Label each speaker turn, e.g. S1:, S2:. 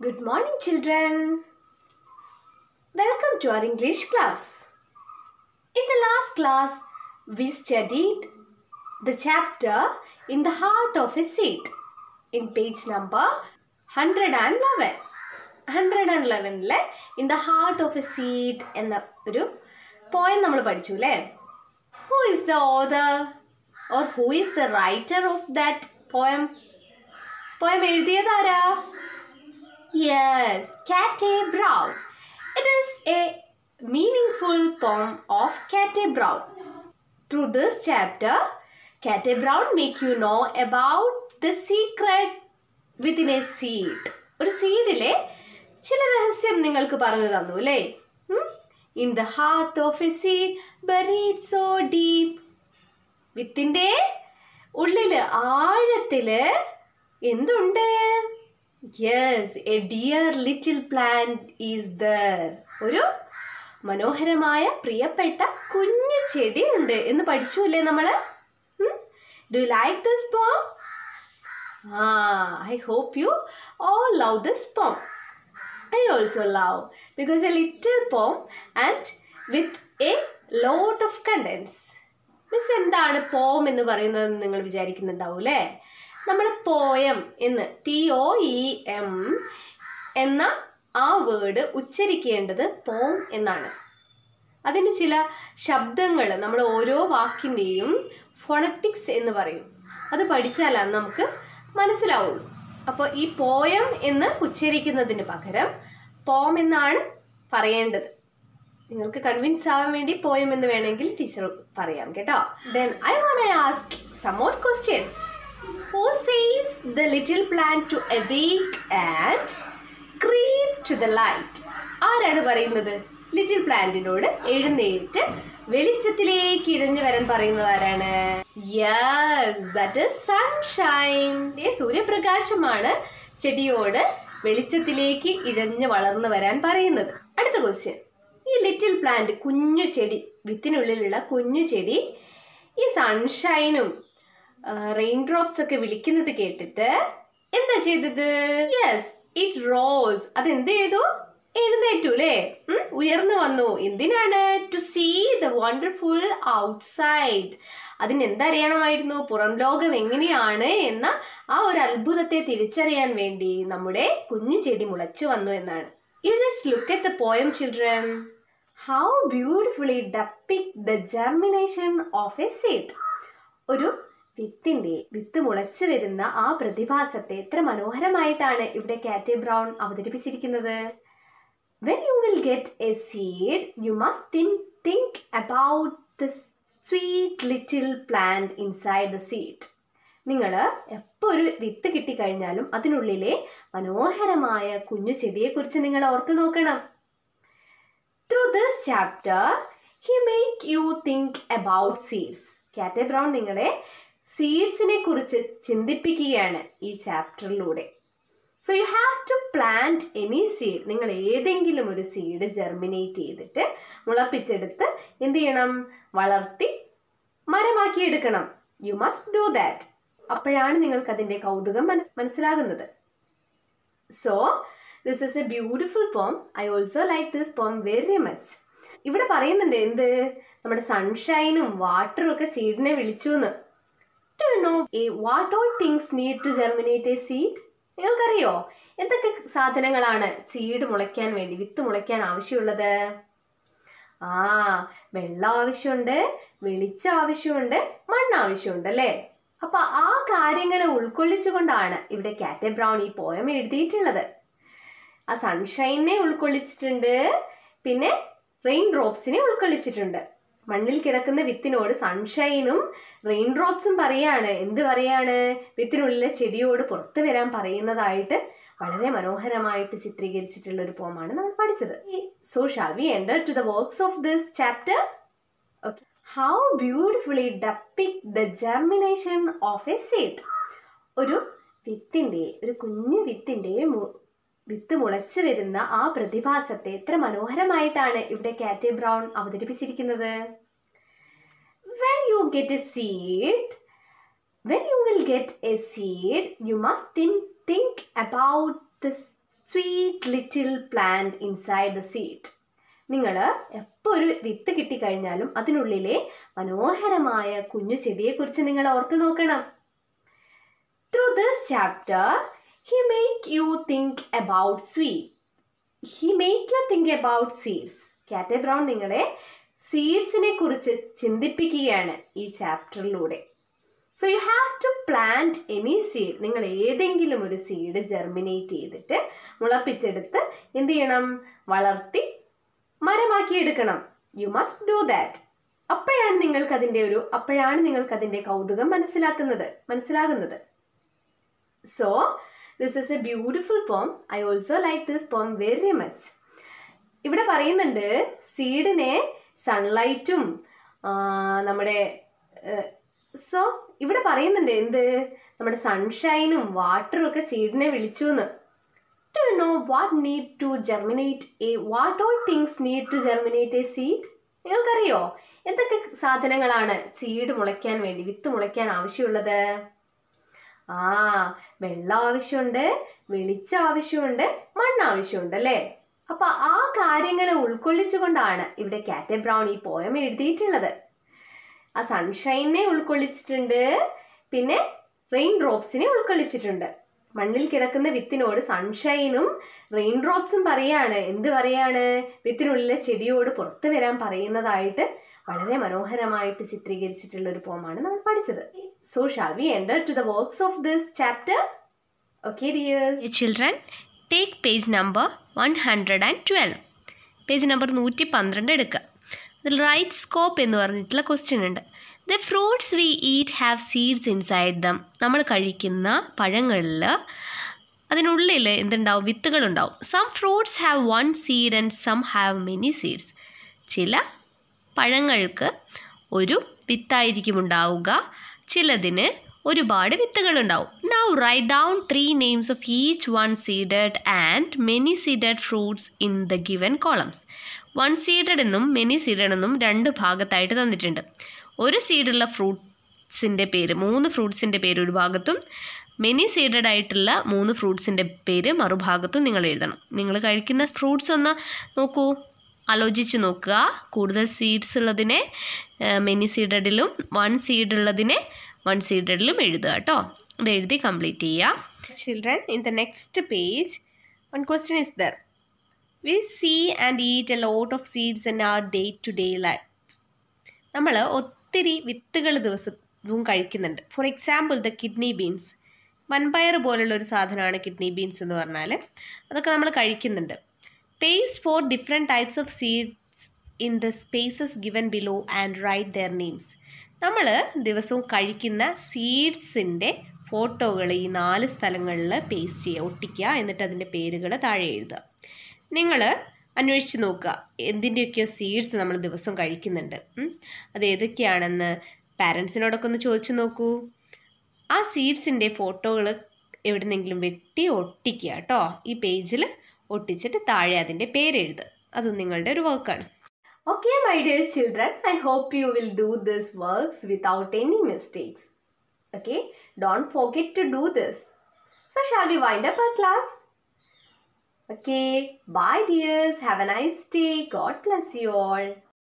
S1: Good morning, children. Welcome to our English class. In the last class, we studied the chapter In the Heart of a Seed in page number 111. 111 In the Heart of a Seed എന്ന ഒരു poem നമ്മൾ പഠിച്ചു അല്ലേ who is the author or who is the writer of that poem poem എഴുതിയതാരാ yes Cate Brown. It is a meaningful poem of Cate Brown. Through this chapter, Cate Brown make you know about the secret within a seed. ഒരു സീഡിലെ ചില രഹസ്യം നിങ്ങൾക്ക് പറഞ്ഞു തന്നു അല്ലേ in the heart of a seed buried so deep വിത്തിന്റെ ഉള്ളിൽ ആഴത്തിൽ എന്തുണ്ട് yes a dear little plant is there ഒരു മനോഹരമായ പ്രിയപ്പെട്ട കുഞ്ഞു ചെടി ഉണ്ട് എന്ന് പഠിച്ചു അല്ലേ നമ്മൾ do like this poem ah I hope you all love this poem I also love because a little poem and with a lot of contents miss എന്താണ് പോം എന്ന് പറയുന്നത് നിങ്ങൾ വിചാരിക്കുന്നുണ്ടാവും അല്ലേ നമ്മൾ പോയം എന്ന് ടി ഒ ഇ എം എന്ന ആ വേർഡ് ഉച്ചരിക്കേണ്ടത് പോം എന്നാണ്. അതിന് ചില ശബ്ദങ്ങൾ നമ്മൾ ഓരോ വാക്കിന്റെയും ഫോണറ്റിക്സ് എന്ന് പറയും. അത് പഠിച്ചാലാണ് നമുക്ക് മനസ്സിലാവുള്ളൂ. അപ്പോൾ ഈ പോയം എന്ന് ഉച്ചരിക്കുന്നതിന് പകരം പോം എന്നാണ് പറയേണ്ടത്. നിങ്ങൾക്ക് കൺവിൻസ് ആവാൻ വേണ്ടി പോയം എന്ന് വേണമെങ്കിൽ ടീച്ചർ പറയാം കേട്ടോ. Then I want I ask some more questions who sees the little plant to awake and creep to the light? ആരാണ് പറയുന്നത്? ലിറ്റിൽ പ്ലാന്റിനോട് എഴുന്നേറ്റ് വെളിച്ചത്തിലേക്ക് ഇഴഞ്ഞു വരാൻ പറയുന്നത് ആരാണ്? യെസ് ദാറ്റ് ഇസ് സൺഷൈൻ സൂര്യപ്രകാശമാണ് ചെടിയോട് വെളിച്ചത്തിലേക്ക് ഇഴഞ്ഞു വളർന്നു വരാൻ പറയുന്നത്. അടുത്ത ക്വസ്റ്റ്യൻ ഈ ലിറ്റിൽ പ്ലാന്റ് കുഞ്ഞു ചെടി വിത്തിനുള്ളിലുള്ള കുഞ്ഞു ചെടി ഈ സൺഷൈനും റെയിൻ ഡ്രോപ്സ് ഒക്കെ വിളിക്കുന്നത് കേട്ടിട്ട് എന്താ ചെയ്തത്? യെസ് ഇറ്റ് റോസ് അത് എന്ത് ചെയ്തു എഴുന്നേറ്റു അല്ലേ ഉയർന്നു വന്നു. എന്തിനാണ്? To see the wonderful outside അതിന് എന്തറിയണമായിരുന്നു പുറം ലോകം എങ്ങനെയാണ് എന്ന ആ ഒരു അത്ഭുതത്തെ തിരിച്ചറിയാൻ വേണ്ടി നമ്മുടെ കുഞ്ഞു ചെടി മുളച്ചു വന്നു എന്നാണ്. You look at the poem children how beautifully depict the germination of a seed ഒരു വിത്തിന്റെ വിത്ത് മുളച്ചു വരുന്ന ആ പ്രതിഭാസത്തെ എത്ര മനോഹരമായിട്ടാണ് ഇവിടെ കാറ്റി ബ്രൗൺ അവതരിപ്പിച്ചിരിക്കുന്നത്. When you will get a seed you must think think about the sweet little plant inside the seed നിങ്ങൾ എപ്പോൾ ഒരു വിത്ത് കിട്ടിക്കഴിഞ്ഞാലും അതിനുള്ളിലെ മനോഹരമായ കുഞ്ഞു ചെടിയെക്കുറിച്ച് നിങ്ങൾ ഓർത്തു നോക്കണം. Through this chapter he make you think about seeds Cate Brown നിങ്ങളെ സീഡ്സിനെ കുറിച്ച് ചിന്തിപ്പിക്കുകയാണ് ഈ ചാപ്റ്ററിലൂടെ. So you have to plant any seed നിങ്ങൾ ഏതെങ്കിലും ഒരു സീഡ് ജെർമിനേറ്റ് ചെയ്തിട്ട് മുളപ്പിച്ചെടുത്ത് എന്ത് ചെയ്യണം? വളർത്തി മരമാക്കി എടുക്കണം. യു മസ്റ്റ് ഡു ദാറ്റ് അപ്പോഴാണ് നിങ്ങൾക്ക് അതിന്റെ കൗതുകം മനസ് മനസ്സിലാകുന്നത്. So this is a beautiful poem I also like this poem very much ഇവിടെ പറയുന്നുണ്ട് എന്ത്? നമ്മുടെ സൺഷൈനും വാട്ടറും ഒക്കെ സീഡിനെ വിളിച്ചു എന്ന് know what all things need to germinate a seed നിങ്ങൾക്കറിയോ? എന്തൊക്കെ സാധനങ്ങളാണ് സീഡ് മുളയ്ക്കാൻ വേണ്ടി വിത്ത് മുളയ്ക്കാൻ ആവശ്യമുള്ളത്? ആ വെള്ളം ആവശ്യമുണ്ട് വെളിച്ചം ആവശ്യമുണ്ട് മണ്ണ് ആവശ്യമുണ്ട് അല്ലേ? അപ്പൊ ആ കാര്യങ്ങളെ ഉൾക്കൊള്ളിച്ചുകൊണ്ടാണ് ഇവിടെ കാറ്റെ ബ്രൗൺ ഈ പോയം എഴുതിയിട്ടുള്ളത്. ആ സൺഷൈനെ ഉൾക്കൊള്ളിച്ചിട്ടുണ്ട് പിന്നെ റെയിൻ ഡ്രോപ്സിനെ ഉൾക്കൊള്ളിച്ചിട്ടുണ്ട്. മണ്ണിൽ കിടക്കുന്ന വിത്തിനോട് സൺഷൈനും റെയിൻ ഡ്രോപ്സും പറയാണ്. എന്ത് പറയാണ്? വിത്തിനുള്ളിലെ ചെടിയോട് പുറത്തു വരാൻ പറയുന്നതായിട്ട് വളരെ മനോഹരമായിട്ട് ചിത്രീകരിച്ചിട്ടുള്ള ഒരു പോമാണ് നമ്മൾ പഠിച്ചത്. So shall we enter to the works of this chapter okay how beautifully depict the germination of a seed ഒരു വിത്തിന്റെ ഒരു കുഞ്ഞു വിത്തിന്റെ വിത്ത് മുളച്ചു വരുന്ന ആ പ്രതിഭാസത്തെ എത്ര മനോഹരമായിട്ടാണ് ഇവിടെ കാറ്റെ ബ്രൗൺ അവതരിപ്പിച്ചിരിക്കുന്നത്? When get a seed, when you will get a seed, you must think, think about the sweet little plant inside the seed. നിങ്ങൾ എപ്പോൾ ഒരു വിത്ത് കിട്ടിക്കഴിഞ്ഞാലും അതിനുള്ളിലെ മനോഹരമായ കുഞ്ഞു ചെടിയെക്കുറിച്ച് നിങ്ങൾ ഓർത്ത് നോക്കണം. Through this chapter he make you think about sweet he make you think about seeds Cate Brown നിങ്ങളെ സീഡ്സിനെ കുറിച്ച് ചിന്തിപ്പിക്കുകയാണ് ഈ ചാപ്റ്ററിലൂടെ. So you have to plant any seed നിങ്ങൾ ഏതെങ്കിലും ഒരു സീഡ് ജെർമിനേറ്റ് ചെയ്തിട്ട് മുളപ്പിച്ചെടുത്ത് എന്ത് ചെയ്യണം? വളർത്തി മരമാക്കി എടുക്കണം. യു മസ്റ്റ് ഡു ദാറ്റ് അപ്പോഴാണ് നിങ്ങൾക്ക് അതിന്റെ ഒരു അപ്പോഴാണ് നിങ്ങൾക്ക് അതിന്റെ കൗതുകം മനസ്സിലാക്കുന്നത് മനസ്സിലാകുന്നത്. So this is a beautiful poem I also like this poem very much ഇവിടെ പറയുന്നുണ്ട് സീഡിനെ സൺലൈറ്റും നമ്മുടെ സോ ഇവിടെ പറയുന്നുണ്ട് എന്ത്? നമ്മുടെ സൺഷൈനും വാട്ടറും ഒക്കെ സീഡിനെ വിളിച്ചു എന്ന് you know what need to germinate a what all things need to germinate a seed നിങ്ങൾക്കറിയോ? എന്തൊക്കെ സാധനങ്ങളാണ് സീഡ് മുളയ്ക്കാൻ വേണ്ടി വിത്ത് മുളയ്ക്കാൻ ആവശ്യമുള്ളത്? ആ വെള്ളം ആവശ്യമുണ്ട് വെളിച്ചം ആവശ്യമുണ്ട് മണ്ണ് ആവശ്യമുണ്ട് അല്ലേ? അപ്പൊ ആ കാര്യങ്ങളെ ഉൾക്കൊള്ളിച്ചുകൊണ്ടാണ് ഇവിടെ കാറ്റെ ബ്രൗൺ ഈ പോയം എഴുതിയിട്ടുള്ളത്. ആ സൺഷൈനെ ഉൾക്കൊള്ളിച്ചിട്ടുണ്ട് പിന്നെ റെയിൻ ഡ്രോപ്സിനെ ഉൾക്കൊള്ളിച്ചിട്ടുണ്ട്. മണ്ണിൽ കിടക്കുന്ന വിത്തിനോട് സൺഷൈനും റെയിൻ ഡ്രോപ്സും പറയാണ്. എന്ത് പറയാണ്? വിത്തിനുള്ളിലെ ചെടിയോട് പുറത്തു വരാൻ പറയുന്നതായിട്ട് വളരെ മനോഹരമായിട്ട് ചിത്രീകരിച്ചിട്ടുള്ള ഒരു പോമാണ് നമ്മൾ പഠിച്ചത്. So shall we enter to the works of this chapter okay dears
S2: children take page number one hundred and twelve page number നൂറ്റി പന്ത്രണ്ട് എടുക്കുക. അതിൽ റൈറ്റ് സ്കോപ്പ് എന്ന് പറഞ്ഞിട്ടുള്ള ക്വസ്റ്റ്യൻ ഉണ്ട്. The fruits we eat have seeds inside them നമ്മൾ കഴിക്കുന്ന പഴങ്ങളിൽ അതിനുള്ളിൽ എന്തുണ്ടാവും? വിത്തുകളുണ്ടാവും. Some fruits have one seed and some have many seeds ചില പഴങ്ങൾക്ക് ഒരു വിത്തായിരിക്കും ഉണ്ടാവുക. ചിലതിന് ഒരുപാട് വിത്തുകളുണ്ടാവും. Now write down three names of each one seeded and many seeded fruits in the given columns one seeded എന്നും മെനി സീഡഡ് എന്നും രണ്ട് ഭാഗത്തായിട്ട് തന്നിട്ടുണ്ട്. ഒരു സീഡുള്ള ഫ്രൂട്ട്സിന്റെ പേര് മൂന്ന് ഫ്രൂട്ട്സിന്റെ പേര് ഒരു ഭാഗത്തും മെനി സീഡഡ് ആയിട്ടുള്ള മൂന്ന് ഫ്രൂട്ട്സിന്റെ പേര് മറുഭാഗത്തും നിങ്ങൾ എഴുതണം. നിങ്ങൾ കഴിക്കുന്ന ഫ്രൂട്ട്സ് ഒന്ന് നോക്കൂ. ആലോചിച്ച് നോക്കുക. കൂടുതൽ സീഡ്സ് ഉള്ളതിനെ മെനി സീഡഡിലും വൺ സീഡ് ഉള്ളതിനെ വൺ സീഡഡിലും എഴുതുക കേട്ടോ അത് എഴുതി കംപ്ലീറ്റ് ചെയ്യുക.
S1: Children in the next page one question is there we see and eat a lot of seeds in our day to day life നമ്മൾ ഒത്തിരി വിത്തുകൾ ദിവസവും കഴിക്കുന്നുണ്ട്. For example the kidney beans വൻപയർ പോലുള്ള ഒരു സാധനമാണ് കിഡ്നി ബീൻസ് എന്ന് പറഞ്ഞാൽ അതൊക്കെ നമ്മൾ കഴിക്കുന്നുണ്ട്. Paste four different types of seeds in the spaces given below and write their names നമ്മൾ ദിവസവും കഴിക്കുന്ന സീഡ്സിന്റെ ഫോട്ടോകൾ ഈ നാല് സ്ഥലങ്ങളിൽ പേസ്റ്റ് ചെയ്യുക ഒട്ടിക്കുക എന്നിട്ട് അതിന്റെ പേരുകൾ താഴെ എഴുതുക. നിങ്ങൾ അന്വേഷിച്ച് നോക്കുക എന്തിന്റെയൊക്കെയോ സീഡ്സ് നമ്മൾ ദിവസം കഴിക്കുന്നുണ്ട്. അത് ഏതൊക്കെയാണെന്ന് പാരൻസിനോടൊക്കെ ഒന്ന് ചോദിച്ചു നോക്കൂ. ആ സീഡ്സിന്റെ ഫോട്ടോകൾ എവിടുന്നെങ്കിലും വെട്ടി ഒട്ടിക്കുക കേട്ടോ ഈ പേജിൽ ഒട്ടിച്ചിട്ട് താഴെ അതിന്റെ പേര് എഴുത് അതും നിങ്ങളുടെ ഒരു വർക്കാണ് okay my dear children I hope you will do this works without any mistakes okay don't forget to do this so shall be wind up class okay bye dears have a nice day God bless you all